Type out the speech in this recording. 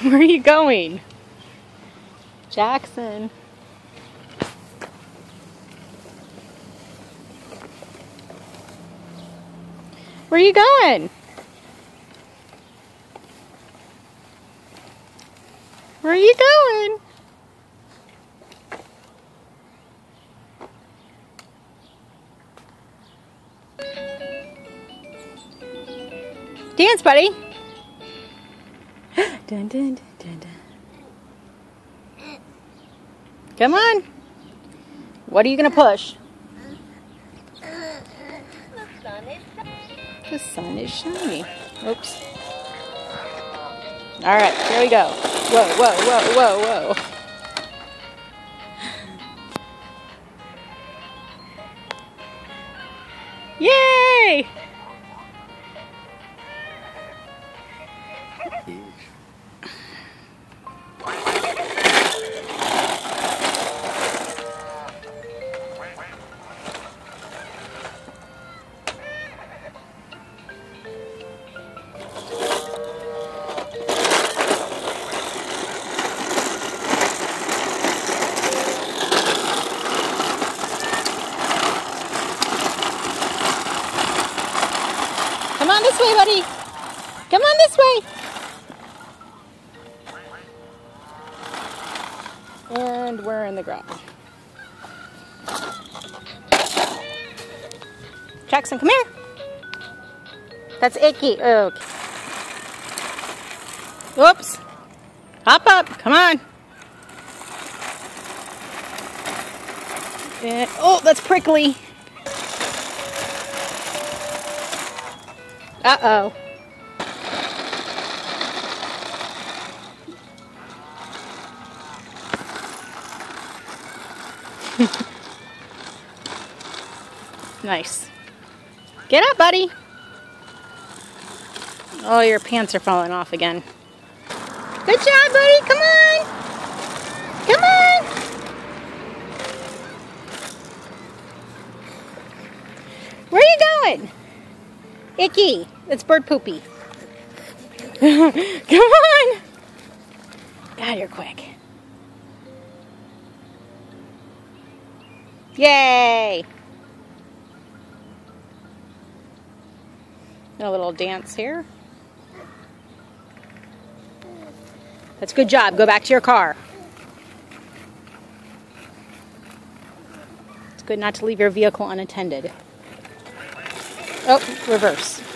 Where are you going? Jackson. Where are you going? Where are you going? Dance, buddy. Dun, dun, dun, dun, dun. Come on. What are you going to push? The sun is shining. Oops. All right, here we go. Whoa, whoa, whoa, whoa, whoa. Yay! Come on this way, buddy. Come on this way. And we're in the garage. Jackson, come here. That's icky. Okay. Whoops. Hop up. Come on. And, oh, that's prickly. Uh-oh. nice. Get up, buddy. Oh, your pants are falling off again. Good job, buddy. Come on. Come on. Where are you going? Icky. It's bird poopy. Come on. God, you're quick. Yay. A little dance here. That's a good job. Go back to your car. It's good not to leave your vehicle unattended. Oh, reverse.